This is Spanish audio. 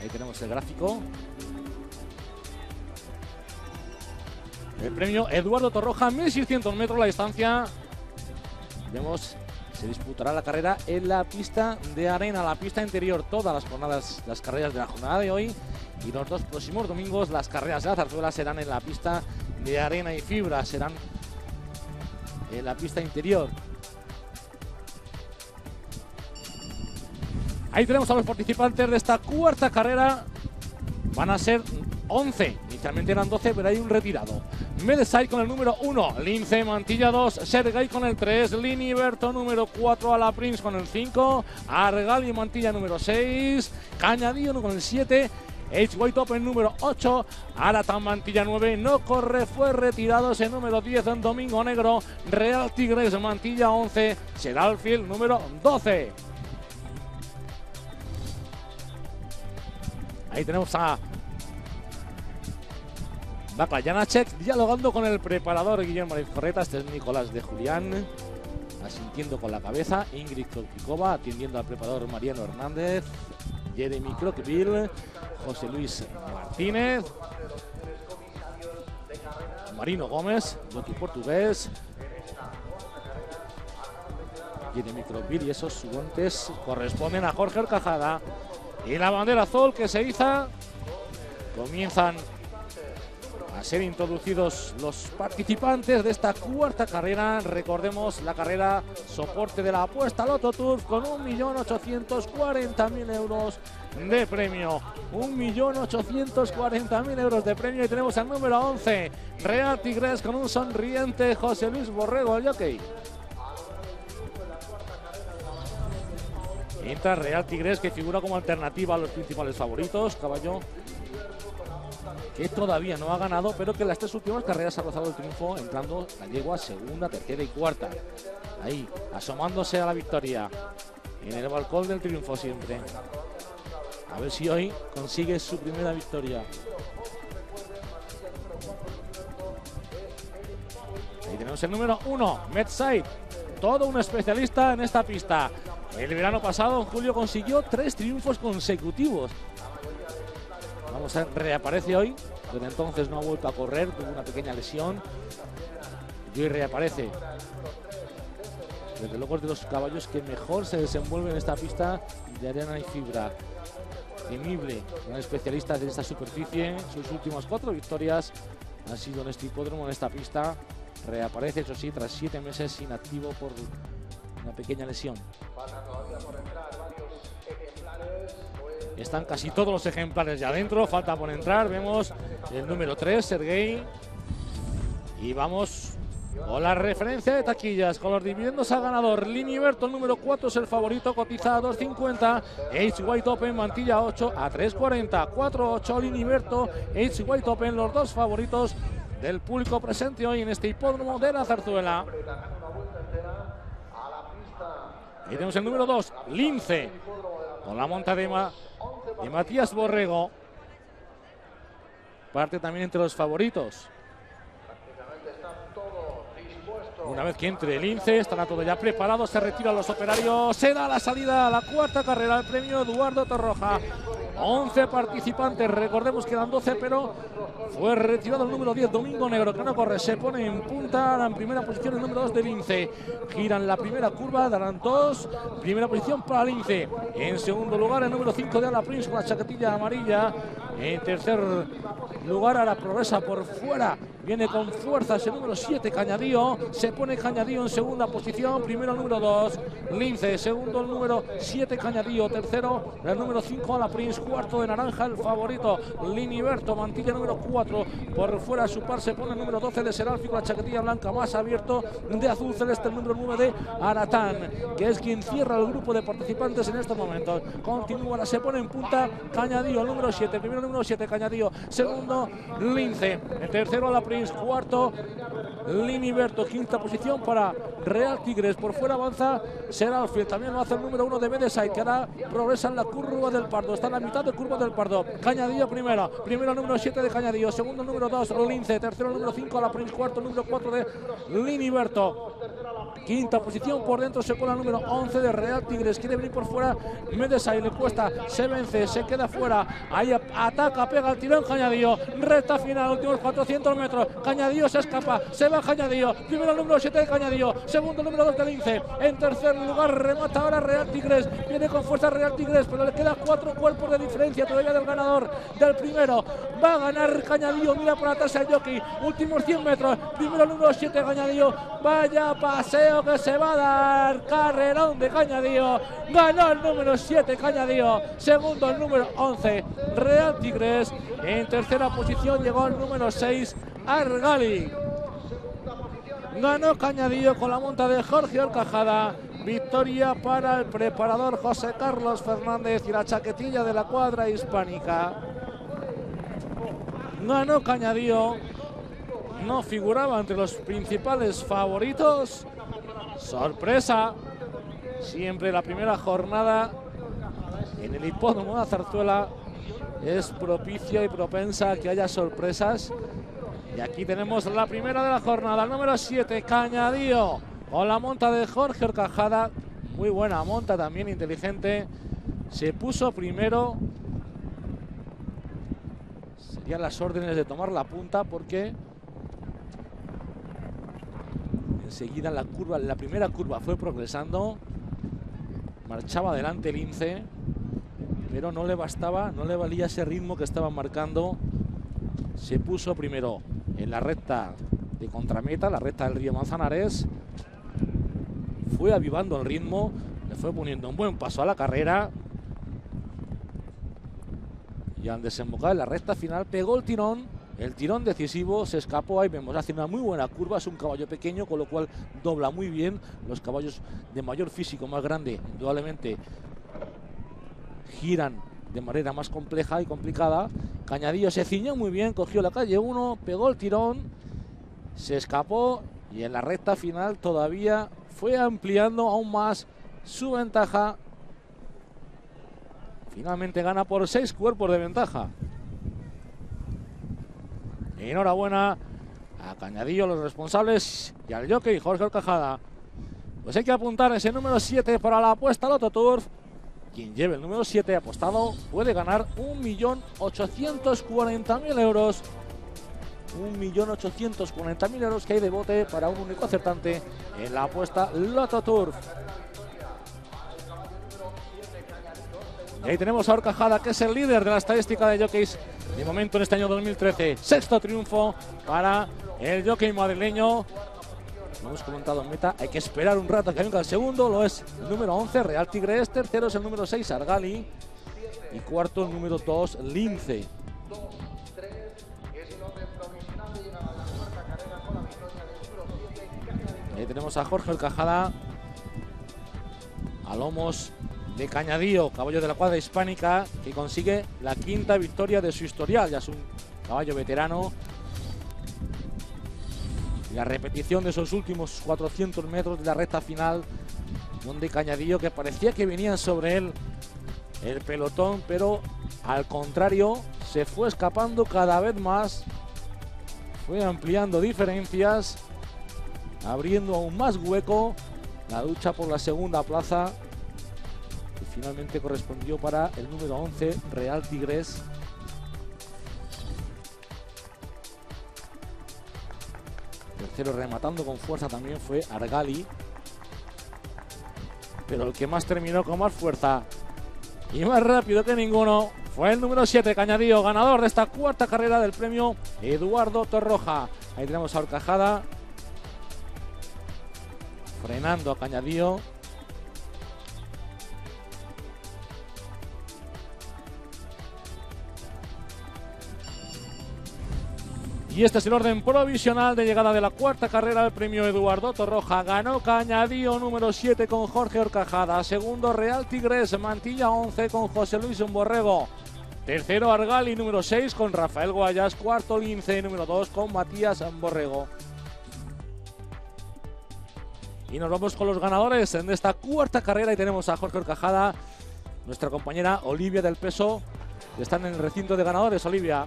Ahí tenemos el gráfico. El premio Eduardo Torroja, 1600 metros la distancia. Vemos, se disputará la carrera en la pista de arena, la pista interior, todas las jornadas, las carreras de la jornada de hoy. Y los dos próximos domingos, las carreras de la zarzuela serán en la pista de arena y fibra, serán en la pista interior. Ahí tenemos a los participantes de esta cuarta carrera. Van a ser 11. Inicialmente eran 12, pero hay un retirado. Medesai con el número 1, Lince Mantilla 2, Sergei con el 3, Liniberto número 4, Ala Prince con el 5, Argali Mantilla número 6, Cañadillo con el 7, H. White Open número 8, Aratan Mantilla 9, no corre, fue retirado ese número 10 en Domingo Negro, Real Tigres Mantilla 11, Seralfield número 12. Ahí tenemos a Bakla Janacek dialogando con el preparador Guillermo Correta. Este es Nicolás de Julián, asintiendo con la cabeza. Ingrid Kolpikova atendiendo al preparador Mariano Hernández. Jeremy Croqueville, José Luis Martínez. Marino Gómez, Jockey portugués. Jeremy Croqueville y esos guantes corresponden a Jorge Orcajada. Y la bandera azul que se iza. Comienzan a ser introducidos los participantes de esta cuarta carrera. Recordemos la carrera soporte de la apuesta Loto Tour con 1.840.000 euros de premio. 1.840.000 euros de premio y tenemos al número 11, Real Tigres con un sonriente José Luis Borrego, el jockey. Entra Real Tigres que figura como alternativa a los principales favoritos. Caballo que todavía no ha ganado, pero que en las tres últimas carreras ha rozado el triunfo, entrando la yegua segunda, tercera y cuarta. Ahí, asomándose a la victoria. En el balcón del triunfo siempre. A ver si hoy consigue su primera victoria. Ahí tenemos el número uno, Medside. Todo un especialista en esta pista. El verano pasado, julio, consiguió tres triunfos consecutivos. Vamos a ver, reaparece hoy. Desde entonces no ha vuelto a correr, tuvo una pequeña lesión. Y hoy reaparece. Desde luego es de los caballos que mejor se desenvuelven en esta pista de arena y fibra. Temible, un especialista de esta superficie. Sus últimas cuatro victorias han sido en este hipódromo, en esta pista. Reaparece, eso sí, tras siete meses inactivo por una pequeña lesión. Están casi todos los ejemplares ya adentro, falta por entrar. Vemos el número 3, Sergei. Y vamos con la referencia de taquillas, con los dividendos al ganador. Liniberto, el número 4 es el favorito, cotiza a 2.50. H. White Open, mantilla 8 a 3.40. 4-8, Liniberto, H. White Open, los dos favoritos del público presente hoy en este hipódromo de la Zarzuela. Y tenemos el número 2, Lince, con la monta de, de Matías Borrego. Parte también entre los favoritos. Una vez que entre el Lince, estará todo ya preparado, se retiran los operarios, se da la salida a la cuarta carrera, el premio Eduardo Torroja. 11 participantes, recordemos que eran 12, pero fue retirado el número 10, Domingo Negro, que no corre, se pone en punta, en primera posición el número 2 de Lince. Giran la primera curva, darán dos, primera posición para Lince. En segundo lugar el número 5 de Ala Prince con la chaquetilla amarilla. En tercer lugar ahora progresa por fuera, viene con fuerza ese número 7 Cañadío, se pone Cañadío en segunda posición, primero el número 2 Lince, segundo el número 7 Cañadío, tercero el número 5 Ala Prince, cuarto de naranja el favorito Liniberto, mantilla número 4 por fuera su par se pone el número 12 de Seralfi la chaquetilla blanca más abierto de azul celeste el número 9 de Aratán, que es quien cierra el grupo de participantes en estos momentos. Continúa, se pone en punta Cañadío, el número 7, primero el número 7 Cañadío, segundo Lince, el tercero a la Prince, cuarto Liniberto, quinta posición para Real Tigres, por fuera avanza Seralfield, también lo hace el número 1 de Medesai, que ahora progresa en la curva del Pardo, está en la mitad de curva del Pardo, Cañadío primero, primero número 7 de Cañadío, segundo número 2 Lince, tercero número 5 a la Prince, cuarto número 4 de Liniberto. Quinta posición por dentro se cola número 11 de Real Tigres. Quiere venir por fuera. Medesa y le cuesta. Se vence, se queda fuera. Ahí ataca, pega el tirón Cañadío. Recta final, últimos 400 metros. Cañadío se escapa. Se va Cañadío. Primero número 7 de Cañadío. Segundo número 2 de Lince. En tercer lugar remata ahora Real Tigres. Viene con fuerza Real Tigres, pero le queda cuatro cuerpos de diferencia todavía del ganador del primero. Va a ganar Cañadío. Mira por atrás el jockey. Últimos 100 metros. Primero número 7 Cañadío. Vaya paseo que se va a dar. Carrerón de Cañadío. Ganó el número 7 Cañadío. Segundo el número 11 Real Tigres. En tercera posición llegó el número 6 Argali. Ganó Cañadillo con la monta de Jorge Orcajada. Victoria para el preparador José Carlos Fernández y la chaquetilla de la cuadra hispánica. Ganó Cañadillo. No figuraba entre los principales favoritos. Sorpresa. Siempre la primera jornada en el hipódromo de Zarzuela es propicia y propensa a que haya sorpresas. Y aquí tenemos la primera de la jornada, el número 7, Cañadío, con la monta de Jorge Orcajada. Muy buena monta, también inteligente. Se puso primero. Serían las órdenes de tomar la punta porque enseguida en la curva, la primera curva fue progresando. Marchaba adelante el Lince, pero no le bastaba, no le valía ese ritmo que estaban marcando. Se puso primero en la recta de contrameta, la recta del río Manzanares. Fue avivando el ritmo, le fue poniendo un buen paso a la carrera. Y al desembocar en la recta final pegó el tirón, el tirón decisivo, se escapó, ahí vemos, hace una muy buena curva, es un caballo pequeño, con lo cual dobla muy bien. Los caballos de mayor físico, más grande, indudablemente giran de manera más compleja y complicada. Cañadillo se ciñó muy bien, cogió la calle 1, pegó el tirón, se escapó y en la recta final todavía fue ampliando aún más su ventaja. Finalmente gana por seis cuerpos de ventaja. Enhorabuena a Cañadillo, los responsables y al jockey Jorge Orcajada. Pues hay que apuntar ese número 7 para la apuesta Loto Turf. Quien lleve el número 7 apostado puede ganar 1.840.000 euros. 1.840.000 euros que hay de bote para un único acertante en la apuesta Loto Turf. Y ahí tenemos a Orcajada, que es el líder de la estadística de jockeys de momento en este año 2013. Sexto triunfo para el jockey madrileño lo hemos comentado en meta, hay que esperar un rato que venga el segundo, lo es el número 11, Real Tigres, tercero es el número 6, Argali, y cuarto el número 2, Lince. Ahí tenemos a Jorge Cajada, a lomos de Cañadío, caballo de la cuadra hispánica, que consigue la quinta victoria de su historial, ya es un caballo veterano. La repetición de esos últimos 400 metros de la recta final, donde Cañadillo, que parecía que venían sobre él el pelotón, pero al contrario, se fue escapando cada vez más, fue ampliando diferencias, abriendo aún más hueco. La lucha por la segunda plaza, finalmente correspondió para el número 11, Real Tigres. Tercero rematando con fuerza también fue Argali. Pero el que más terminó con más fuerza y más rápido que ninguno fue el número 7, Cañadío, ganador de esta cuarta carrera del premio Eduardo Torroja. Ahí tenemos a Orcajada frenando a Cañadío. Y este es el orden provisional de llegada de la cuarta carrera del premio Eduardo Torroja. Ganó Cañadío número 7 con Jorge Orcajada. Segundo Real Tigres, Mantilla 11 con José Luis Borrego. Tercero Argali número 6 con Rafael Guayas. Cuarto Lince número 2 con Matías Borrego. Y nos vamos con los ganadores en esta cuarta carrera y tenemos a Jorge Orcajada, nuestra compañera Olivia del Peso, están en el recinto de ganadores. Olivia.